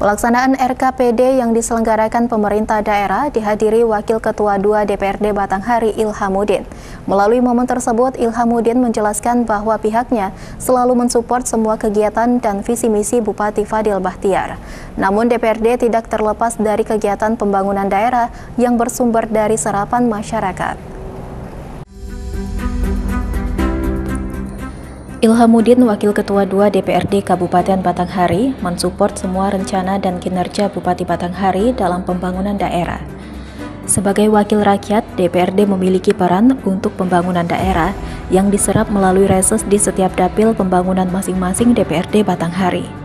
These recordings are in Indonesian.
Pelaksanaan RKPD yang diselenggarakan pemerintah daerah dihadiri Wakil Ketua 2 DPRD Batanghari Ilhamuddin. Melalui momen tersebut, Ilhamuddin menjelaskan bahwa pihaknya selalu mensupport semua kegiatan dan visi misi Bupati Fadil Bahtiar. Namun DPRD tidak terlepas dari kegiatan pembangunan daerah yang bersumber dari serapan masyarakat. Ilhamuddin, Wakil Ketua 2 DPRD Kabupaten Batanghari, mensupport semua rencana dan kinerja Bupati Batanghari dalam pembangunan daerah. Sebagai wakil rakyat, DPRD memiliki peran untuk pembangunan daerah yang diserap melalui reses di setiap dapil pembangunan masing-masing DPRD Batanghari.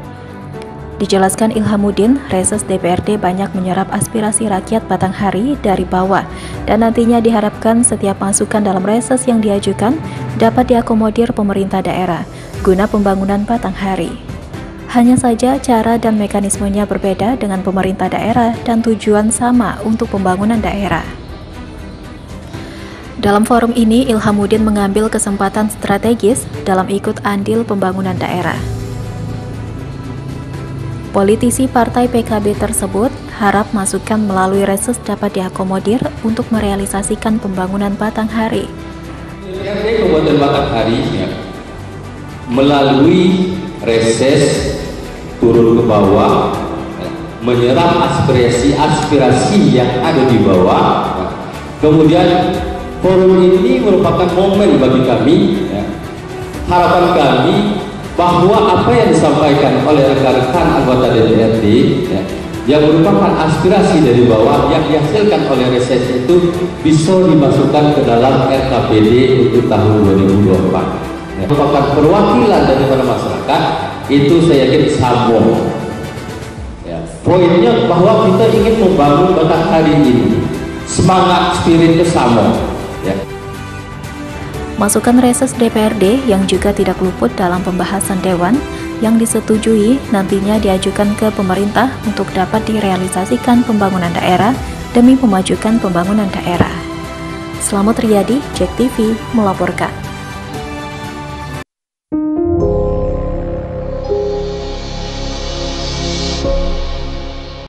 Dijelaskan Ilhamuddin, reses DPRD banyak menyerap aspirasi rakyat Batanghari dari bawah dan nantinya diharapkan setiap masukan dalam reses yang diajukan dapat diakomodir pemerintah daerah guna pembangunan Batanghari. Hanya saja cara dan mekanismenya berbeda dengan pemerintah daerah dan tujuan sama untuk pembangunan daerah. Dalam forum ini, Ilhamuddin mengambil kesempatan strategis dalam ikut andil pembangunan daerah. Politisi partai PKB tersebut harap masukan melalui reses dapat diakomodir untuk merealisasikan pembangunan Batanghari. DPRD Kabupaten Batanghari ya, melalui reses turun ke bawah menyerap aspirasi-aspirasi yang ada di bawah kemudian forum ini merupakan momen bagi kami ya. harapan kami bahwa apa yang disampaikan oleh rekan-rekan anggota DPRD ya, yang merupakan aspirasi dari bawah yang dihasilkan oleh reses itu bisa dimasukkan ke dalam RKPD untuk tahun 2024 ya, merupakan perwakilan daripada masyarakat itu saya yakin sambung ya, poinnya bahwa kita ingin membangun Batanghari ini semangat spirit sama. Masukan reses DPRD yang juga tidak luput dalam pembahasan Dewan yang disetujui nantinya diajukan ke pemerintah untuk dapat direalisasikan pembangunan daerah demi memajukan pembangunan daerah. Selamat Riyadi, Jack TV melaporkan.